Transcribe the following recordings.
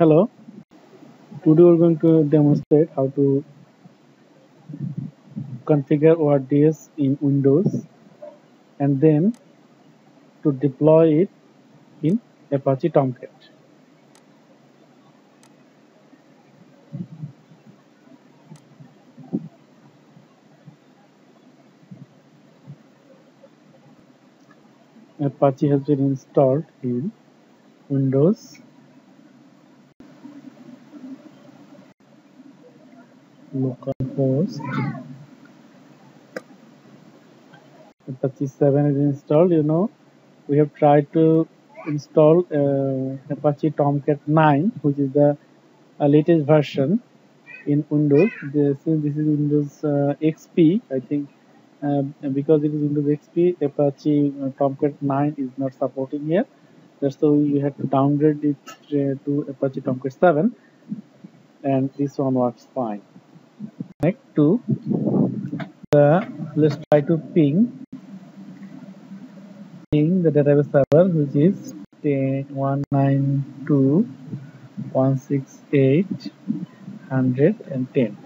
Hello, today we're going to demonstrate how to configure ORDS in Windows and then to deploy it in Apache Tomcat. Apache has been installed in Windows localhost Apache 7 is installed you know. We have tried to install uh, Apache Tomcat 9 which is the uh, latest version in Windows. This, this is Windows uh, XP I think. Uh, because it is Windows XP Apache uh, Tomcat 9 is not supporting here. That's why we had to downgrade it uh, to Apache Tomcat 7 and this one works fine connect to the let's try to ping ping the database server which is 192.168.110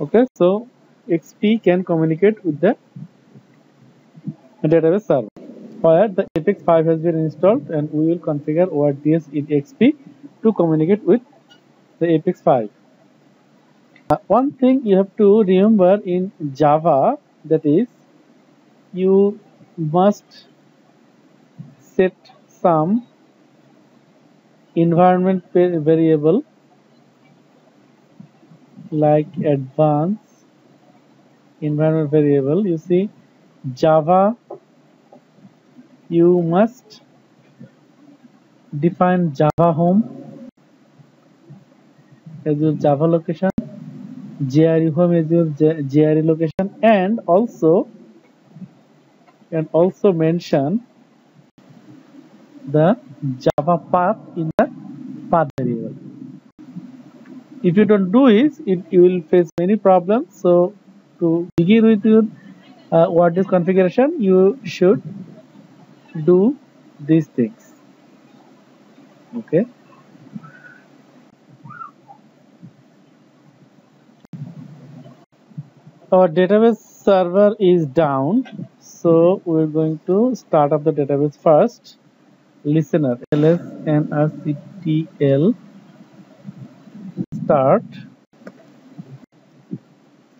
okay so xp can communicate with the database server. Where the apex 5 has been installed and we will configure ords in xp to communicate with the apex 5 uh, one thing you have to remember in Java that is you must set some environment variable like advanced environment variable. You see Java you must define Java home as your Java location JRE home is your JRE location and also and also mention the Java path in the path variable. If you don't do it, it you will face many problems. So to begin with your uh, configuration, you should do these things. Okay. Our database server is down so we're going to start up the database first. Listener ls nrctl start.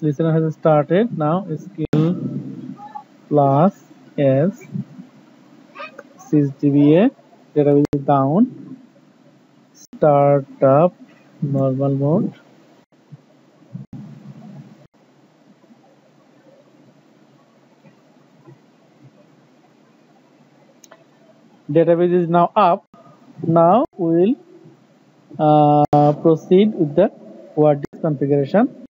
Listener has started. Now SQL plus s. Sysdba database is down. Start up normal mode database is now up. Now we will uh, proceed with the WordPress configuration.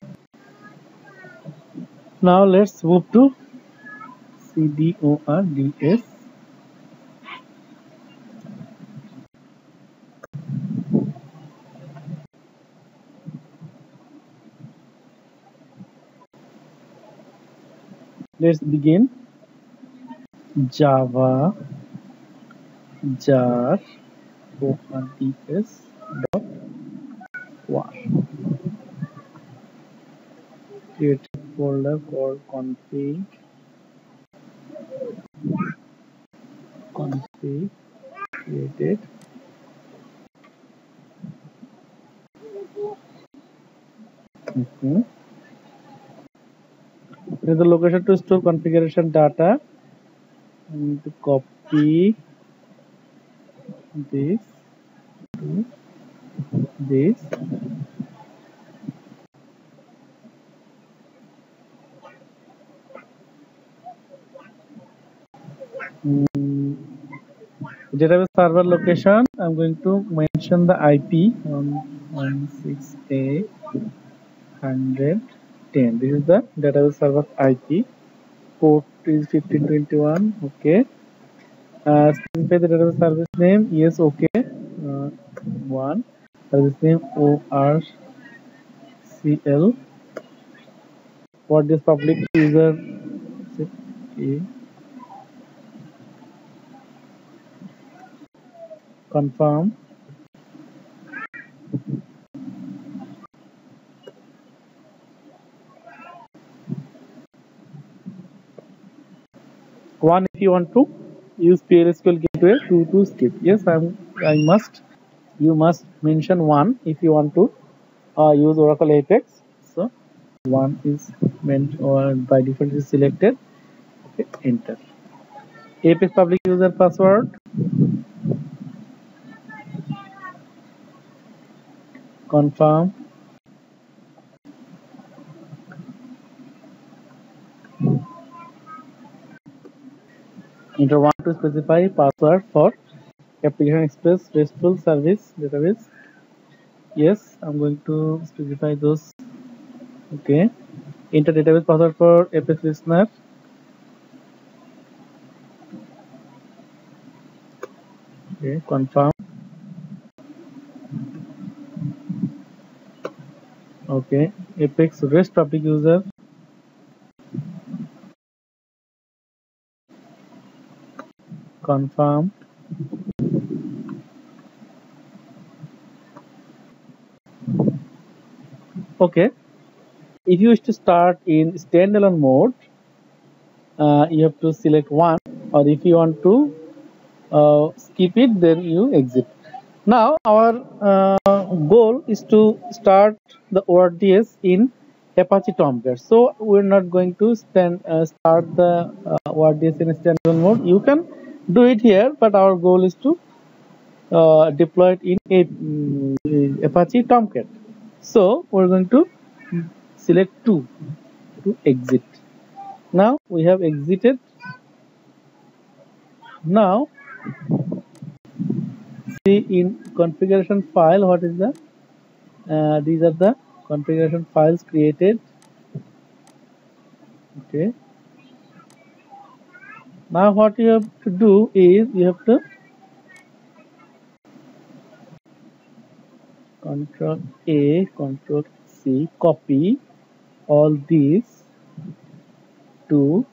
Now let's move to CDORDS let's begin. Java jar opents dot var create a folder called config config created okay the location to store configuration data to copy this. To this. Mm, database server location i'm going to mention the ip 168 110 this is the database server ip port is 1521 okay as string the database service name yes okay. Uh, one. Service name orcl what is public user confirm. One if you want to use PLSQL gateway two to skip. Yes I'm I must. You must mention one if you want to uh, use Oracle Apex. So one is meant or by default is selected. Okay enter. Apex public user password. Confirm enter one to specify password for application express restful service database. Yes i'm going to specify those. Okay. Enter database password for apex listener. Okay confirm. Okay apex rest public user confirm okay if you wish to start in standalone mode uh, you have to select one or if you want to uh, skip it then you exit now our uh, goal is to start the ORDS in Apache Tomcat. So we're not going to stand, uh, start the uh, ORDS in standalone mode. You can do it here but our goal is to uh, deploy it in a, um, Apache Tomcat. So we're going to select 2 to exit. Now we have exited. Now see in configuration file what is the uh, these are the configuration files created. Okay now what you have to do is you have to control A control C copy all these to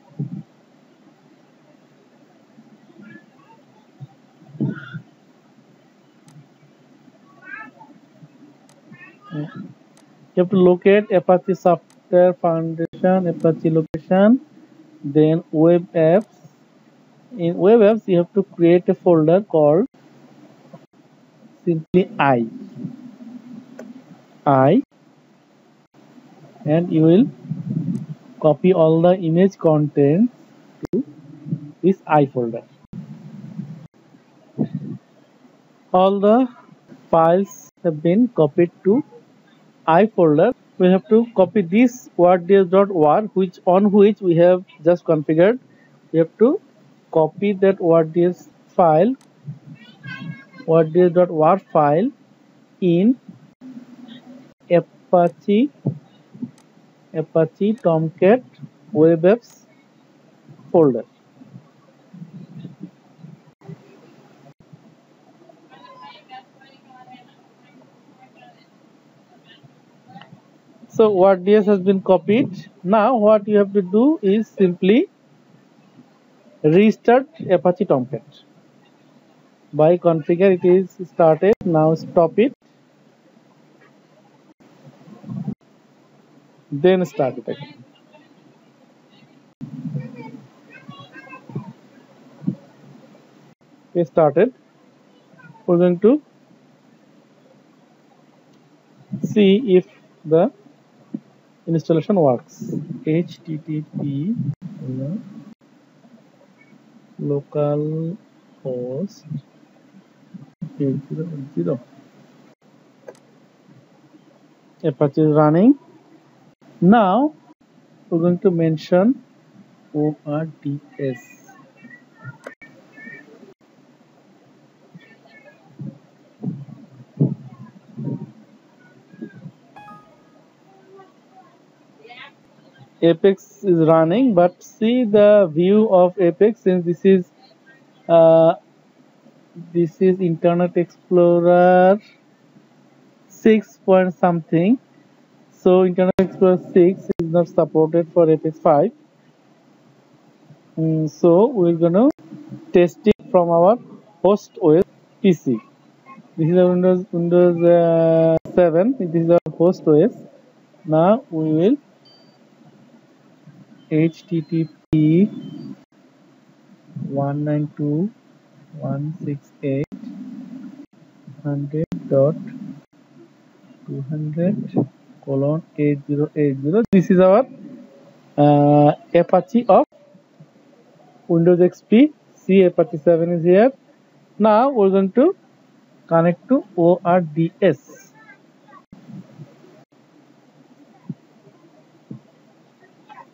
you have to locate Apache Software Foundation Apache location then web apps in web apps you have to create a folder called simply i. I. And you will copy all the image contents to this i folder. All the files have been copied to i folder. We have to copy this ords.war which on which we have just configured. We have to copy that ORDS file ORDS.war file in Apache Apache Tomcat Web Apps folder. So ORDS has been copied. Now what you have to do is simply restart Apache Tomcat. By configure it is started. Now stop it. Then start it again. We started. We're going to see if the installation works. HTTP local host. 8080 apache is running. Now we're going to mention ords apex is running but see the view of apex since this is uh, this is internet explorer 6 point something. So internet explorer 6 is not supported for apex 5 mm, so we're gonna test it from our host os pc this is a windows windows uh, 7 this is our host os now we will http 192.168 dot 200 colon 8080 this is our uh, apache of windows xp see apache 7 is here now we're going to connect to ords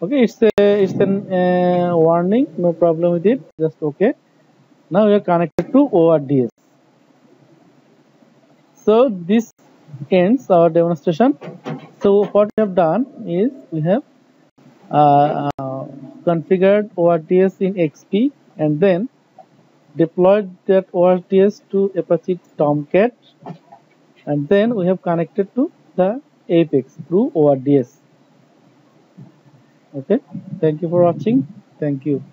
okay it's a it's an uh, warning. No problem with it. Just okay. Now we are connected to ords so this ends our demonstration. So what we have done is we have uh, uh, configured ords in xp and then deployed that ords to apache tomcat. And then we have connected to the apex through ords okay. Thank you for watching. Thank you